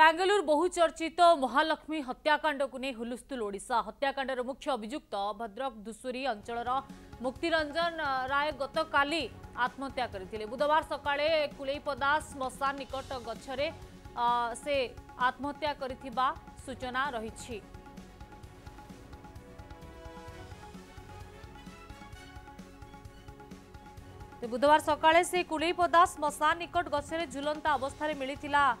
बाङ्लुर बहुचर्चित महालक्ष्मी हत्याकाण्डको नै हुलुडा हत्याकाण्ड र मुख्य अभियुक्त भद्रक धुसुरी अञ्चर मुक्तिरञ्जन राय गतकात्महत्या निकट सक्ले से आत्महत्या से सकालेपदा मसान निकट गछलन् अवस्था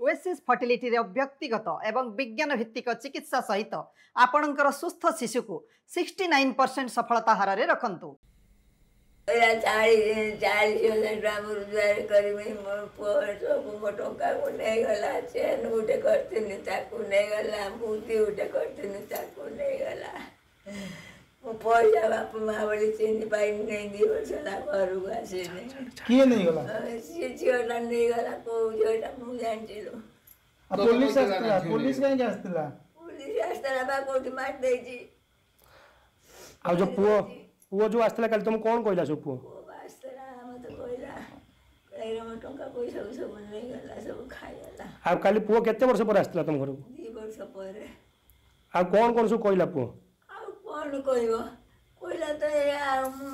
ୱେସିସ୍ ଫର୍ଟିଲିଟିର ବ୍ୟକ୍ତିଗତ ଏବଂ ବିଜ୍ଞାନ ଭିତ୍ତିକ ଚିକିତ୍ସା ସହିତ ଆପଣଙ୍କର ସୁସ୍ଥ ଶିଶୁକୁ ସିକ୍ସଟି ନାଇନ୍ ପରସେଣ୍ଟ ସଫଳତା ହାରରେ ରଖନ୍ତୁ ଟଙ୍କା पैसा बाबुमा अब चिनी पाइन नै दियो छोरा घरु घाँसे के नै होला छोरा नै होला को छोरा मु जान्थिलो पोलिस असतला पोलिस काय असतला पोलिस असतला बा कोठी मार देजी ଆଉ ଯୋଉ ପୁଅ ପୁଅ ଯୋଉ ଆସିଥିଲା କାଲି ତମକୁ କଣ କହିଲା ସବୁ ପୁଅ ଆଉ କାଲି ପୁଅ କେତେ ବର୍ଷ ପରେ ଆସିଥିଲା ତମ ଘରକୁ ଆଉ କଣ କଣ ସବୁ କହିଲା ପୁଅ କ'ଣ କରିବ କହିଲା ତ ଏଇଆ ମୁଁ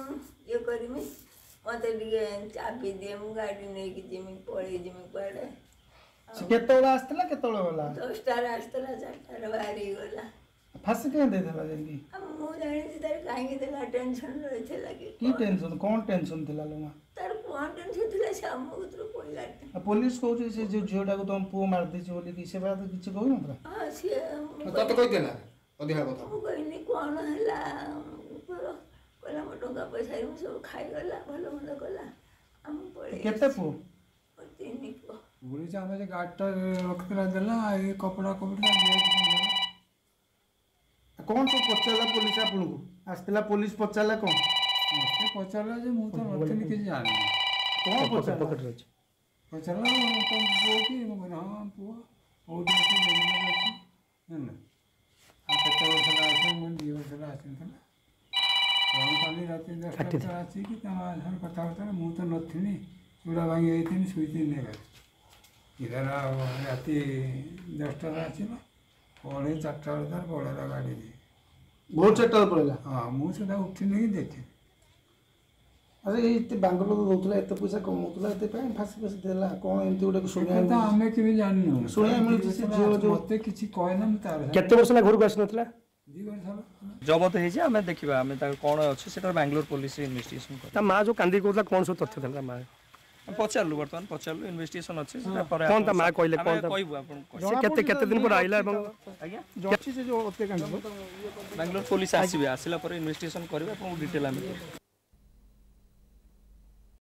ଇଏ କରିମି ମୋତେ ଟିକେ ଚାବି ଦିଏ ମୁଁ ଗାଡ଼ି ନେଇକି ଯିମି ପଳେଇ ଯିମି କୁଆଡ଼େ କେତେବେଳେ ଆସିଥିଲା କେତେବେଳେ ଗଲା ଦଶଟାରେ ଆସିଥିଲା ଚାରିଟାରେ ବାହାରି ଗଲା ଫାଶୀ କାହିଁ ଦେଇଥିଲା ଯାଇକି ମୁଁ ଜାଣିଛି ତାର କାହିଁକି ଦେଲା ଟେନସନ୍ ରହିଥିଲା କି କି ଟେନସନ୍ କ'ଣ ଟେନସନ୍ ଥିଲା ଲୋମା ତାର କ'ଣ ଟେନସନ୍ ଥିଲା ସେ ଆମ ଭିତରୁ ପଡ଼ିଲା ପୋଲିସ କହୁଛି ସେ ଯେଉଁ ଝିଅଟାକୁ ତମ ପୁଅ ମାରିଦେଇଛି ବୋଲିକି ସେ ବେଳେ କିଛି କହୁନଥିଲା ହଁ ସିଏ ତତେ କହିଥିଲା ଅଧିକା କଥା ମୁଁ କହିଲି କ'ଣ ହେଲା କହିଲା ମୋ ଟଙ୍କା ପଇସା ମୁଁ ସବୁ ଖାଇଗଲା ଭଲ ମନ୍ଦ କଲା ଆମେ ପଳେଇ କେତେ ପୁଅ ତିନି ପୁଅ ବୁଢ଼ୀ ଆମେ ଯେ ଗାଡ଼ିଟା ରଖିଥିଲା ଦେଲା ଏ କପଡ଼ା କପଡ଼ା କ'ଣ ସବୁ ପଚାରିଲା ପୋଲିସ ଆପଣଙ୍କୁ ଆସିଥିଲା ପୋଲିସ ପଚାରିଲା କ'ଣ ମୋତେ ପଚାରିଲା ଯେ ମୁଁ ତ ନଥିଲି କିଛି ଜାଣିନି କ'ଣ ପଚାରିଲା ପଚାରିଲା ତମ ପୁଅ କି ମୁଁ କହିଲି ହଁ ପୁଅ ହଉ ଅଛି थर्टी थ्री कथाबार्ता मु तो नी चूड़ा भांगी जाइए शुई घर इधर राति दसटा आसला पढ़े चार्टा बेल तरह पड़ेगा गाड़ी भोर चार्टा पड़ेगा हाँ मुझे उठी देखे ଆରେ ଏତେ ବାଙ୍ଗଲୋର ଦଉଥିଲା ଏତେ ପଇସା କମାଉଥିଲା ଏତେ ପାଇଁ ଫାଶୀ ଫାଶୀ ଦେଲା କ'ଣ ଏମିତି ଗୋଟେ ଶୁଣିବା ଆମେ କେବେ ଜାଣିନୁ ଶୁଣିବା ମିଳୁଛି ସେ ଝିଅ ମୋତେ କିଛି କହେ ନା ମୁଁ ତାର କେତେ ବର୍ଷ ହେଲା ଘରକୁ ଆସିନଥିଲା ଜବତ ହେଇଛି ଆମେ ଦେଖିବା ଆମେ ତାଙ୍କର କ'ଣ ଅଛି ସେଟା ବାଙ୍ଗାଲୋର ପୋଲିସ ଇନଭେଷ୍ଟିଗେସନ କରିବ ତା ମା ଯୋଉ କାନ୍ଦି କହୁଥିଲା କ'ଣ ସବୁ ତଥ୍ୟ ଥିଲା ତା ମା ପଚାରିଲୁ ବର୍ତ୍ତମାନ ପଚାରିଲୁ ଇନଭେଷ୍ଟିଗେସନ ଅଛି ସେଟା ପରେ କ'ଣ ତା ମା କହିଲେ କ'ଣ କହିବୁ ଆପଣଙ୍କୁ କେତେ କେତେ ଦିନ ପରେ ଆଇଲା ଏବଂ ଆଜ୍ଞା ଅଛି ସେ ଯୋଉ ବାଙ୍ଗାଲୋର ପୋଲିସ ଆସିବେ ଆସିଲା ପରେ ଇନଭେଷ୍ଟିଗେସନ କରିବେ ଆପଣଙ୍କୁ ଡିଟେଲ ଆମେ